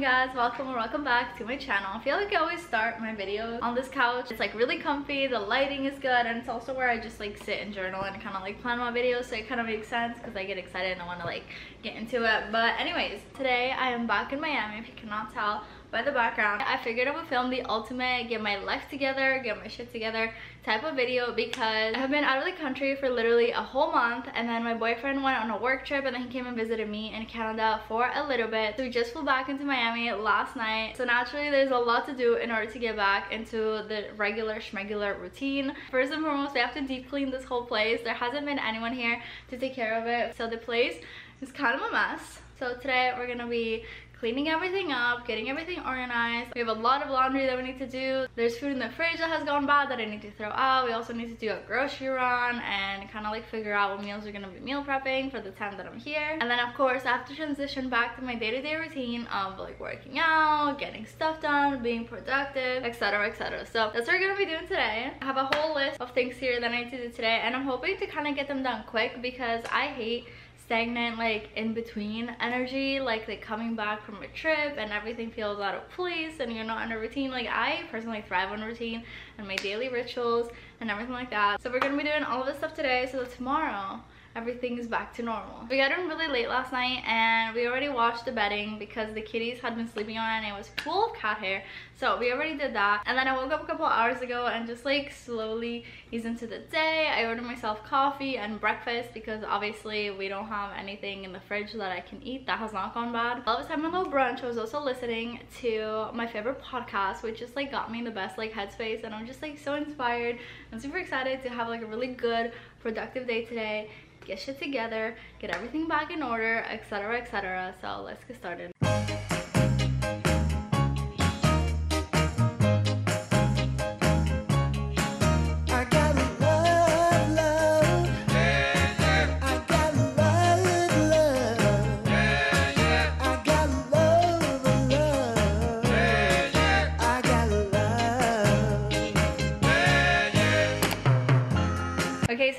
guys. Welcome or welcome back to my channel. I feel like i always start my videos on this couch. It's like really comfy. The lighting is good and it's also where i just like sit and journal and kind of like plan my videos so it kind of makes sense because i get excited and i want to like get into it. But anyways today i am back in miami if you cannot tell by the background. I figured I would film the ultimate get my life together, get my shit together type of video because I have been out of the country for literally a whole month and then my boyfriend went on a work trip and then he came and visited me in Canada for a little bit. So we just flew back into Miami last night. So naturally there's a lot to do in order to get back into the regular schmegular routine. First and foremost, we have to deep clean this whole place. There hasn't been anyone here to take care of it. So the place is kind of a mess. So today we're gonna be cleaning everything up, getting everything organized. We have a lot of laundry that we need to do. There's food in the fridge that has gone bad that I need to throw out. We also need to do a grocery run and kind of like figure out what meals we're gonna be meal prepping for the time that I'm here. And then of course I have to transition back to my day-to-day -day routine of like working out, getting stuff done, being productive, etc etc. So that's what we're gonna be doing today. I have a whole list of things here that I need to do today and I'm hoping to kind of get them done quick because I hate stagnant like in between energy like like coming back from a trip and everything feels out of place and you're not in a routine. Like i personally thrive on routine and my daily rituals and everything like that. So we're gonna be doing all of this stuff today. So that tomorrow everything is back to normal. We got in really late last night and we already washed the bedding because the kitties had been sleeping on it and it was full of cat hair. So we already did that. And then I woke up a couple hours ago and just like slowly eased into the day. I ordered myself coffee and breakfast because obviously we don't have anything in the fridge that I can eat. That has not gone bad. While I was having a little brunch, I was also listening to my favorite podcast, which just like got me in the best like headspace and I'm just like so inspired. I'm super excited to have like a really good productive day today get shit together, get everything back in order, etc, etc. So let's get started.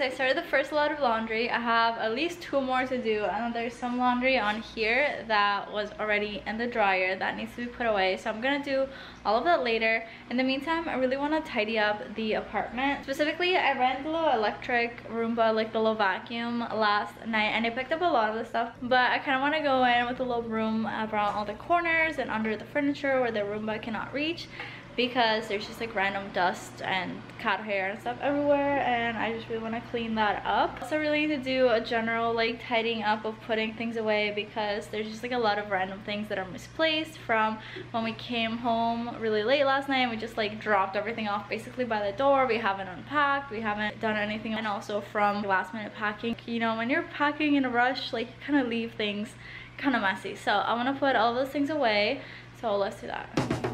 So I started the first load of laundry. I have at least two more to do and there's some laundry on here that was already in the dryer that needs to be put away. So I'm gonna do all of that later. In the meantime, I really wanna tidy up the apartment. Specifically, I ran the little electric Roomba, like the little vacuum last night and I picked up a lot of the stuff. But I kinda wanna go in with a little broom around all the corners and under the furniture where the Roomba cannot reach because there's just like random dust and cat hair and stuff everywhere and I just really want to clean that up. Also really need to do a general like tidying up of putting things away because there's just like a lot of random things that are misplaced from when we came home really late last night we just like dropped everything off basically by the door. We haven't unpacked, we haven't done anything and also from last minute packing. You know when you're packing in a rush like you kind of leave things kind of messy. So I want to put all those things away so let's do that.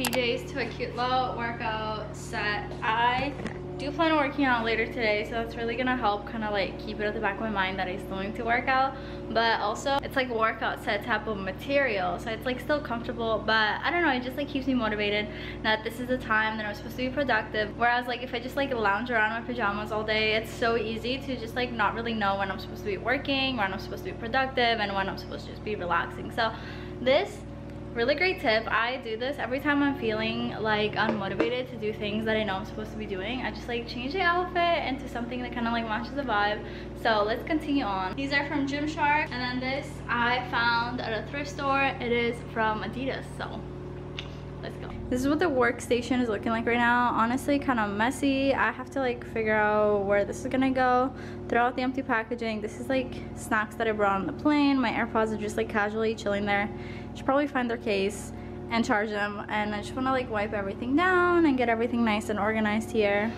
PJs to a cute little workout set. I do plan on working out later today, so that's really gonna help kind of like keep it at the back of my mind that I still need to work out. But also, it's like workout set type of material, so it's like still comfortable, but I don't know, it just like keeps me motivated that this is the time that I'm supposed to be productive. Whereas like if I just like lounge around in my pajamas all day, it's so easy to just like not really know when I'm supposed to be working, when I'm supposed to be productive, and when I'm supposed to just be relaxing. So this really great tip. I do this every time i'm feeling like unmotivated to do things that i know i'm supposed to be doing. I just like change the outfit into something that kind of like matches the vibe. So let's continue on. These are from gymshark and then this i found at a thrift store. It is from adidas so this is what the workstation is looking like right now. Honestly kind of messy. I have to like figure out where this is gonna go. Throw out the empty packaging. This is like snacks that i brought on the plane. My airpods are just like casually chilling there. Should probably find their case and charge them. And i just want to like wipe everything down and get everything nice and organized here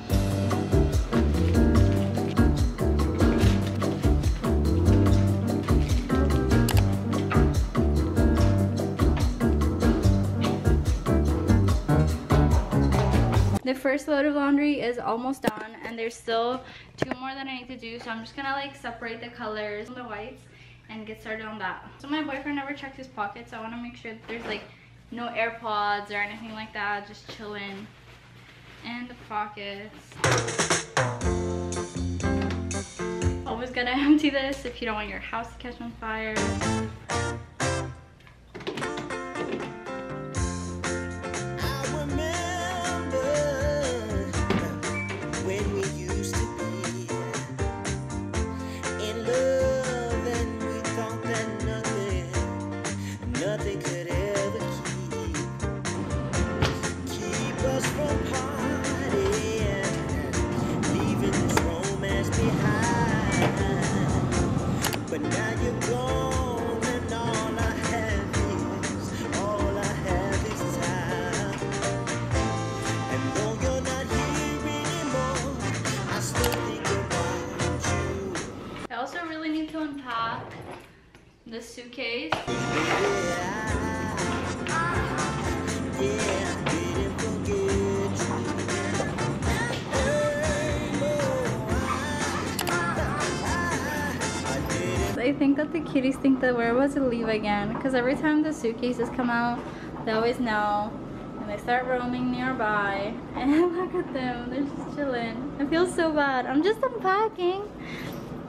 the first load of laundry is almost done and there's still two more that I need to do. So I'm just gonna like separate the colors and the whites and get started on that. So my boyfriend never checked his pockets. So I wanna make sure that there's like no AirPods or anything like that. Just chilling in the pockets. Always gotta empty this if you don't want your house to catch on fire. This suitcase. I think that the kitties think that we're about to leave again because every time the suitcases come out, they always know and they start roaming nearby and look at them, they're just chilling. I feel so bad. I'm just unpacking.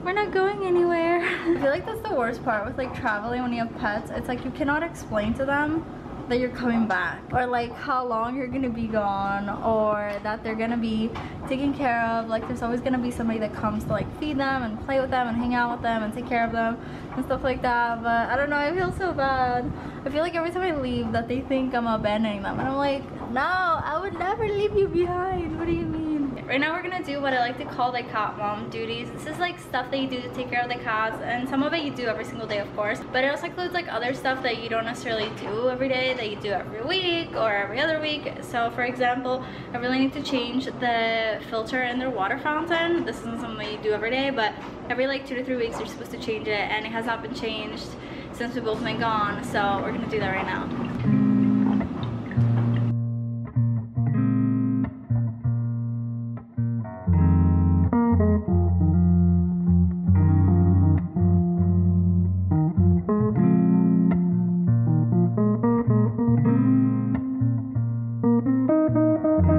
We're not going anywhere. I feel like that's the worst part with like traveling when you have pets. It's like you cannot explain to them that you're coming back or like how long you're gonna be gone or that they're gonna be taken care of. Like there's always gonna be somebody that comes to like feed them and play with them and hang out with them and take care of them and stuff like that. But I don't know I feel so bad. I feel like every time I leave that they think I'm abandoning them. And I'm like no I would never leave you behind. What do you mean Right now we're gonna do what I like to call the cat mom duties. This is like stuff that you do to take care of the cats and some of it you do every single day of course. But it also includes like other stuff that you don't necessarily do every day that you do every week or every other week. So for example, I really need to change the filter in their water fountain. This isn't something you do every day but every like two to three weeks you're supposed to change it and it has not been changed since we've both been gone. So we're gonna do that right now. Mind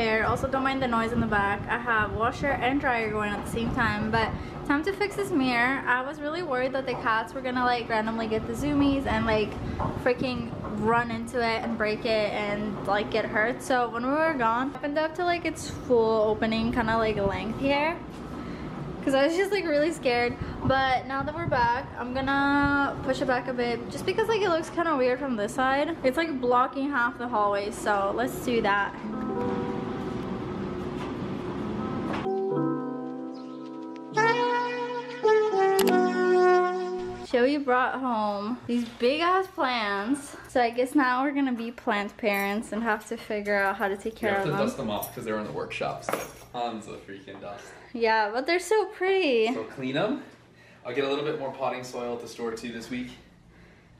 hair. Also don't mind the noise in the back. I have washer and dryer going at the same time but time to fix this mirror. I was really worried that the cats were gonna like randomly get the zoomies and like freaking run into it and break it and like get hurt. So when we were gone I opened up to like its full opening kind of like length here because I was just like really scared. But now that we're back I'm gonna push it back a bit just because like it looks kind of weird from this side. It's like blocking half the hallway so let's do that Joey brought home these big ass plants. So I guess now we're gonna be plant parents and have to figure out how to take care of them. You have to dust them off because they're in the workshops. Tons of freaking dust. Yeah, but they're so pretty. So clean them. I'll get a little bit more potting soil at the store too this week.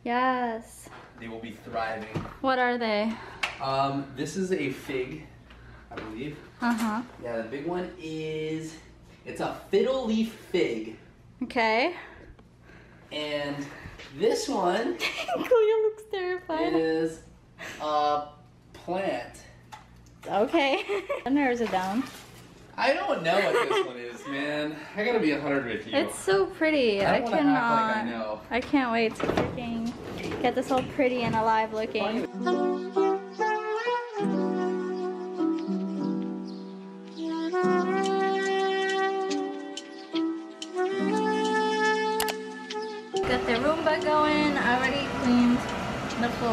Yes. They will be thriving. What are they? Um, this is a fig, I believe. Uh-huh. Yeah, the big one is, it's a fiddle leaf fig. Okay. And this one Cleo looks terrified. is a plant. Okay. and there's are down. I don't know what this one is, man. I gotta be 100 with you. It's so pretty. I I, cannot. like I know. I can't wait to freaking get this all pretty and alive looking.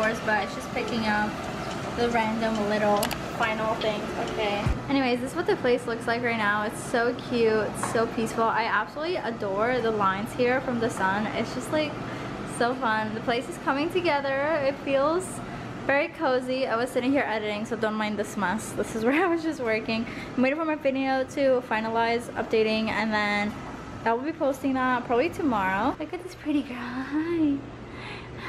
Floors, but it's just picking up the random little final things. Okay. Anyways, this is what the place looks like right now. It's so cute. It's so peaceful. I absolutely adore the lines here from the sun. It's just like so fun. The place is coming together. It feels very cozy. I was sitting here editing, so don't mind this mess. This is where I was just working. I'm waiting for my video to finalize updating and then I will be posting that probably tomorrow. Look at this pretty girl. Hi.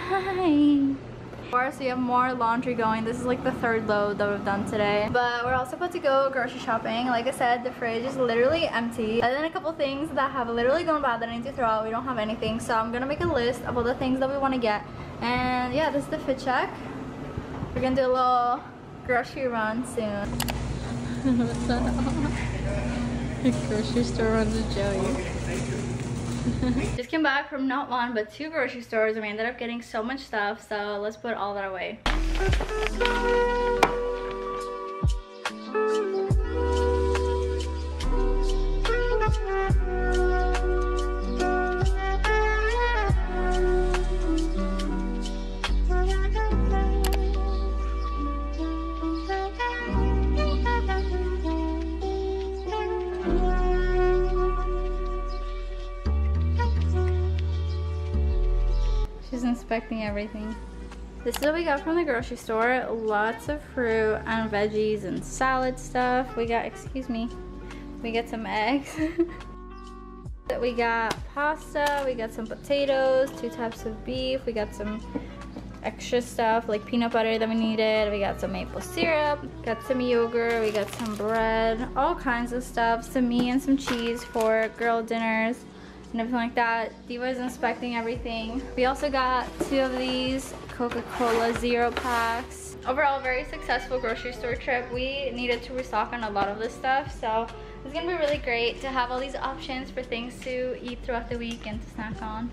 Hi. Course, we have more laundry going. This is like the third load that we've done today. But we're also about to go grocery shopping. Like I said, the fridge is literally empty. And then a couple things that have literally gone bad that I need to throw out. We don't have anything. So I'm gonna make a list of all the things that we want to get. And yeah, this is the fit check. We're gonna do a little grocery run soon. grocery store runs with Joey. Just came back from not one but two grocery stores and we ended up getting so much stuff so let's put all that away. Everything. This is what we got from the grocery store. Lots of fruit and veggies and salad stuff. We got, excuse me, we got some eggs. we got pasta, we got some potatoes, two types of beef, we got some extra stuff like peanut butter that we needed. We got some maple syrup, got some yogurt, we got some bread, all kinds of stuff, some meat and some cheese for girl dinners and everything like that. Diva is inspecting everything. We also got two of these Coca-Cola Zero packs. Overall, very successful grocery store trip. We needed to restock on a lot of this stuff, so it's gonna be really great to have all these options for things to eat throughout the week and to snack on.